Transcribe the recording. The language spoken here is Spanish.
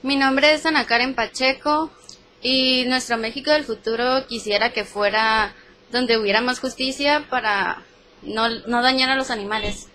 Mi nombre es Ana Karen Pacheco y nuestro México del futuro quisiera que fuera donde hubiera más justicia para no, no dañar a los animales.